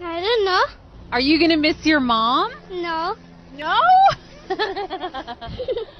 I don't know. Are you going to miss your mom? No. No?